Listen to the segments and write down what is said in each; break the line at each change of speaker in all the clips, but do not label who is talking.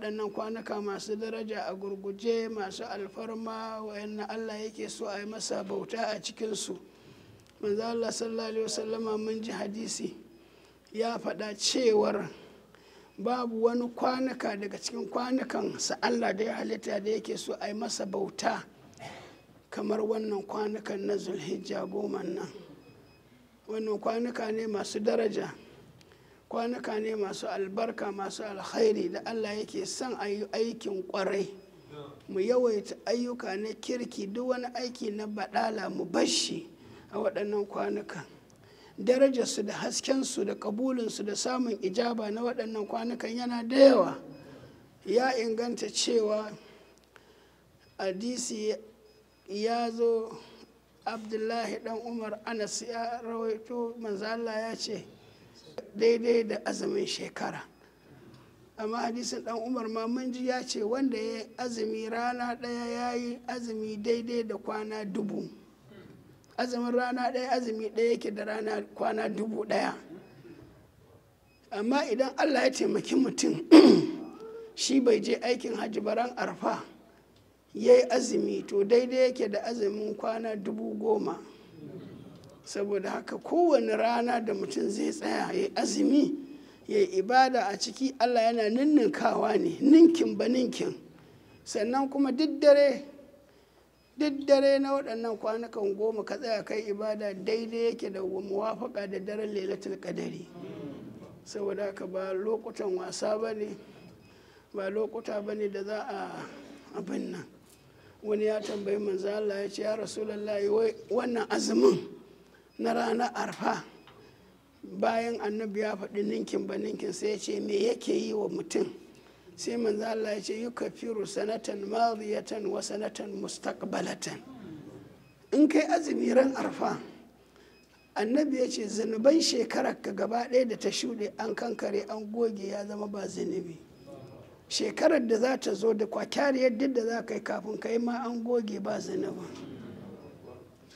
waɗannan kwanuka masu daraja a gurguje masu alfarma wayanna Allah yake so a yi masa bauta a cikinsu. Manzo Allah sallallahu alaihi mun ji hadisi ya faɗa cewar babu wani kwanuka daga cikin kwanukan sa Allah da ya halitta da yake so a yi masa bauta kamar wannan kwanukan na zulhijja goma nan. Wannan kwanuka ne masu daraja. Kwanuka ne masu albarka masu alkhairi da allah yake son a yi aikin ƙwarai. Mu yawaita ayyuka na kirki duk wani aiki na baɗala mu bashi a waɗannan kwanukan darajarsu da haskensu da kabulinsu da samun ijaba na waɗannan kwanukan yana da yawa. Ya inganta cewa hadisi ya zo abdullahi dan umar anas ya rawaito manzala ya ce daidai da azumin shekara. Amma hadisin dan umar ma mun ji ya ce wanda ya azumi rana ɗaya ya yi azumi daidai da kwana dubu. Azumin rana ɗaya azumi ɗaya yake da rana kwana dubu ɗaya. Amma idan allah ya taimaki mutum shi bai je aikin hajji baran arfa ya yi azumi to daidai yake da azumin kwana dubu goma. Saboda haka kowane rana da mutum zai tsaya ya azumi ya ibada a ciki allah yana ninninkawa ne ninkin ba ninkin. Sannan kuma duk dare duk dare na waɗannan kwanukan goma ka tsaya kai ibada daidai yake da muwafaka da daren lailatul kadari saboda haka ba lokutan wasa ba ne ba lokuta ba ne da za a abin nan. Wani ya tambayi manzo Allah ya ce ya rasulullahi wannan azumin na ranar arfa. Bayan annabi ya faɗi ninkin ba ninkin sai ya ce me yake yi wa mutum? Sai manzo Allah ya ce yukaffiru sanatan madiyatan wa sanatan mustaqbalatan. In kai azumi ran arfa annabi ya ce zunuban shekarar ka gaba ɗaya da ta shuɗe an kankare an goge ya zama ba zunubi. Shekarar da za ta zo da kwakyariyar duk da za ka yi kafin ka yi ma an goge ba zunuba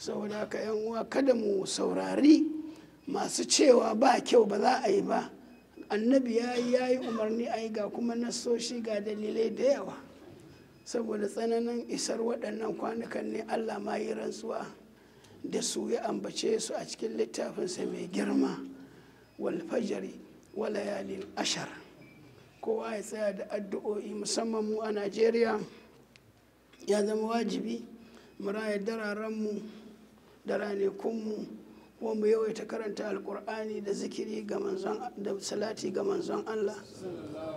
saboda haka yan uwa kada mu saurari masu cewa ba kyau ba za a yi ba. Annabi ya yi umarni a yi ga kuma nasoshi ga dalilai da yawa. Saboda tsananin isar waɗannan kwanukan ne allah ma yi rantsuwa da su ya ambace su a cikin littafinsa mai girma. Walfajari walayalin ashar. Kowa ya tsaya da addu'o'i musamman mu a najeriya. Ya zama wajibi mu raya dararenmu da ranekunmu kuma mu yawaita karanta alkur'ani da zikiri ga manzon da salati ga manzon allah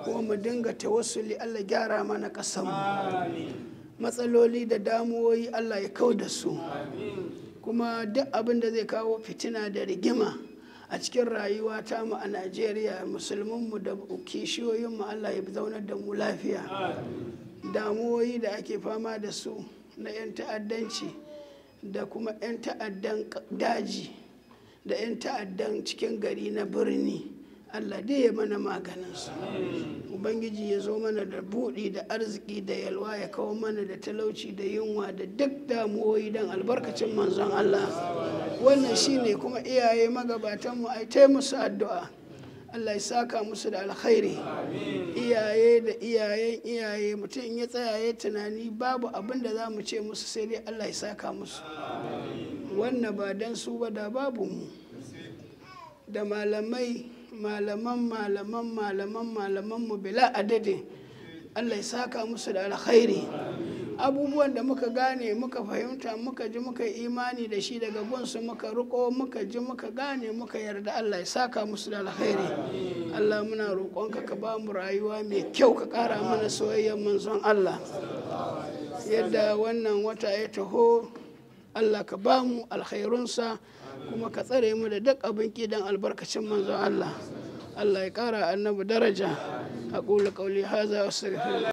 kuma mu dinga tawassuli allah gyara mana ƙasanmu matsaloli da damuwoyi allah ya kau da su. Kuma duk abin da zai kawo fitina da rigima a cikin rayuwa ta mu a najeriya musulmanmu da kishiyoyinmu allah ya zaunar da mu lafiya. Damuwoyi da ake fama da su na 'yan ta'addanci da kuma 'yan ta'addan daji da 'yan ta'addan cikin gari na birni. Allah dai ya mana maganinsu. Ubangiji ya zo mana da buɗi da arziki da yalwa ya kawo mana da talauci da yunwa da duk damuwoyi don albarkacin manzon allah. Wannan shine kuma iyaye magabatanmu ai ta musu addu'a. Allah ya saka musu da alkhairi. Iyaye da iyayen iyaye mutum ya tsaya ya tunani babu abin da za mu ce musu sai dai allah ya saka musu. Wannan ba don su ba da babu mu. Da malamai malaman malaman malaman malaman mu bila adadin allah ya saka musu da alkhairi. Abubuwan da muka gane muka fahimta muka ji muka imani da shi daga gunsu muka riko muka ji muka gane muka yarda allah ya saka musu da alkhairi. Allah muna roƙonka ka ba mu rayuwa mai kyau ka ƙara mana soyayyar manzon allah. Yadda wannan wata ya taho allah ka ba mu alkhairunsa kuma ka tsare mu da duk abin kidan albarkacin manzon allah. Allah ya ƙara annabi daraja. Ƙula ƙauli haza wasu